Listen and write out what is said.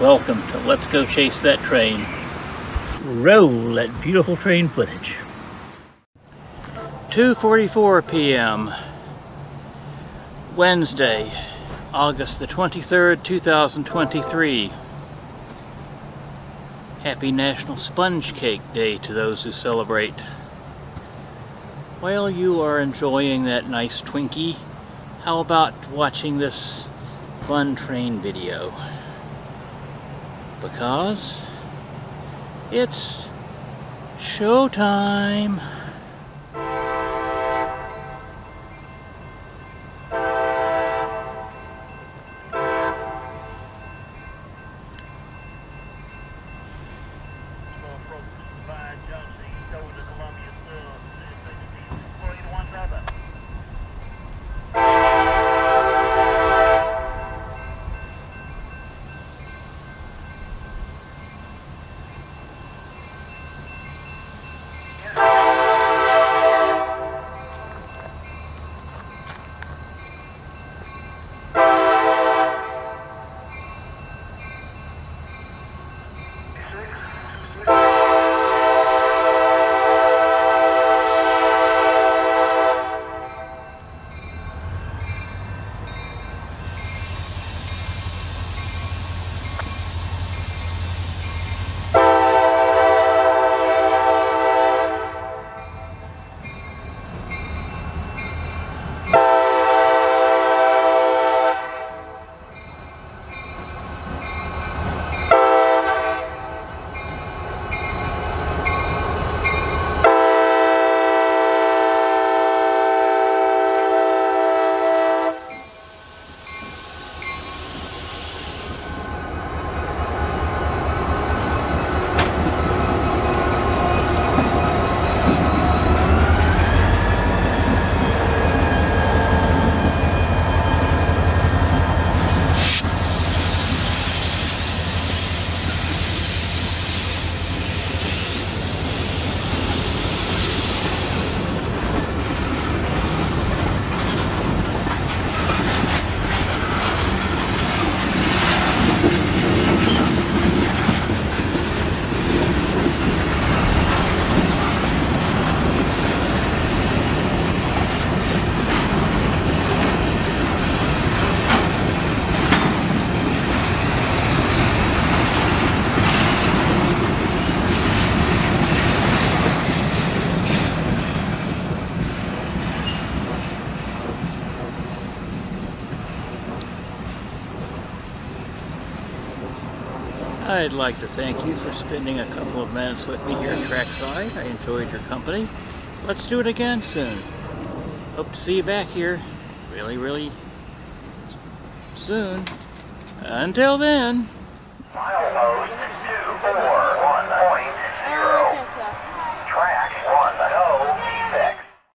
Welcome to Let's Go Chase That Train. Roll that beautiful train footage. 2.44 p.m. Wednesday, August the 23rd, 2023. Happy National Sponge Cake Day to those who celebrate. While you are enjoying that nice Twinkie, how about watching this fun train video? Because it's showtime. I'd like to thank you for spending a couple of minutes with me here at Trackside. I enjoyed your company. Let's do it again soon. Hope to see you back here really, really soon. Until then.